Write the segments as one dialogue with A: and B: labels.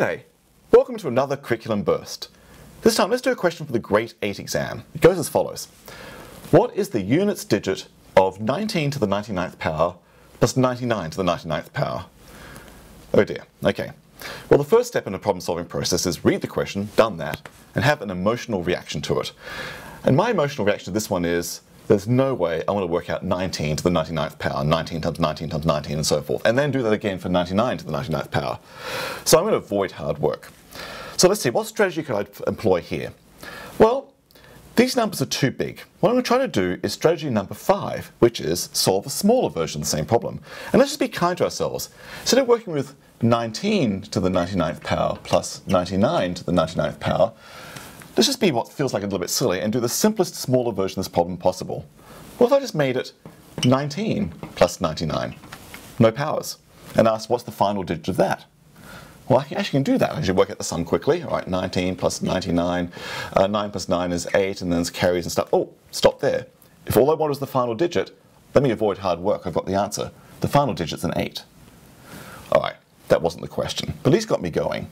A: G'day, welcome to another curriculum burst. This time let's do a question for the Grade 8 exam. It goes as follows. What is the units digit of 19 to the 99th power plus 99 to the 99th power? Oh dear, okay. Well the first step in a problem solving process is read the question, done that, and have an emotional reaction to it. And my emotional reaction to this one is, there's no way I want to work out 19 to the 99th power, 19 times 19 times 19 and so forth, and then do that again for 99 to the 99th power. So I'm going to avoid hard work. So let's see, what strategy could I employ here? Well, these numbers are too big. What I'm going to try to do is strategy number five, which is solve a smaller version of the same problem. And let's just be kind to ourselves. Instead of working with 19 to the 99th power plus 99 to the 99th power, Let's just be what feels like a little bit silly and do the simplest, smaller version of this problem possible. What if I just made it 19 plus 99? No powers. And asked what's the final digit of that? Well, I actually can do that. I should work out the sum quickly. All right, 19 plus 99. Uh, 9 plus 9 is 8, and then there's carries and stuff. Oh, stop there. If all I want is the final digit, let me avoid hard work. I've got the answer. The final digit's an 8. All right, that wasn't the question, but at least got me going.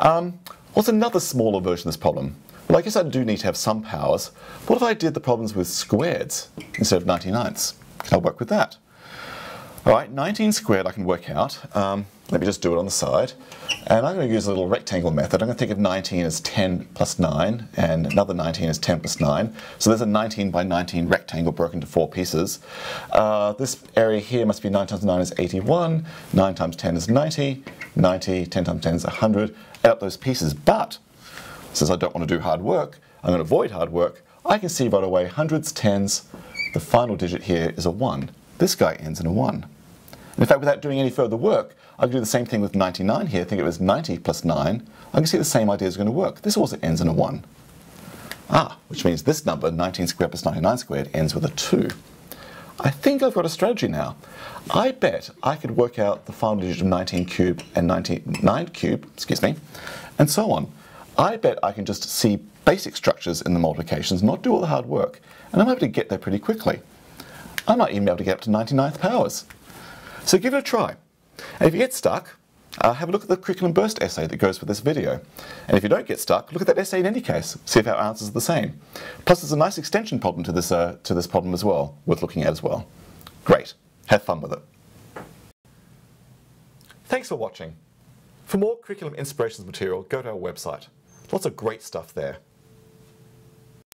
A: Um, what's another smaller version of this problem? Well, I guess I do need to have some powers. What if I did the problems with squareds instead of 99ths? Can I work with that? All right, 19 squared I can work out. Um, let me just do it on the side. And I'm going to use a little rectangle method. I'm going to think of 19 as 10 plus 9, and another 19 as 10 plus 9. So there's a 19 by 19 rectangle broken into four pieces. Uh, this area here must be 9 times 9 is 81, 9 times 10 is 90, 90, 10 times 10 is 100. Add up those pieces, but since I don't want to do hard work, I'm going to avoid hard work, I can see right away hundreds, tens, the final digit here is a 1. This guy ends in a 1. And in fact, without doing any further work, I can do the same thing with 99 here. Think it was 90 plus 9. I can see the same idea is going to work. This also ends in a 1. Ah, which means this number, 19 squared plus 99 squared, ends with a 2. I think I've got a strategy now. I bet I could work out the final digit of 19 cubed and 99 cubed, excuse me, and so on. I bet I can just see basic structures in the multiplications, not do all the hard work, and I'm able to get there pretty quickly. I might even be able to get up to 99th powers. So give it a try. And if you get stuck, uh, have a look at the curriculum burst essay that goes with this video. And if you don't get stuck, look at that essay in any case, see if our answers are the same. Plus there's a nice extension problem to this, uh, to this problem as well, worth looking at as well. Great, have fun with it. Thanks for watching. For more curriculum inspirations material, go to our website. Lots of great stuff there.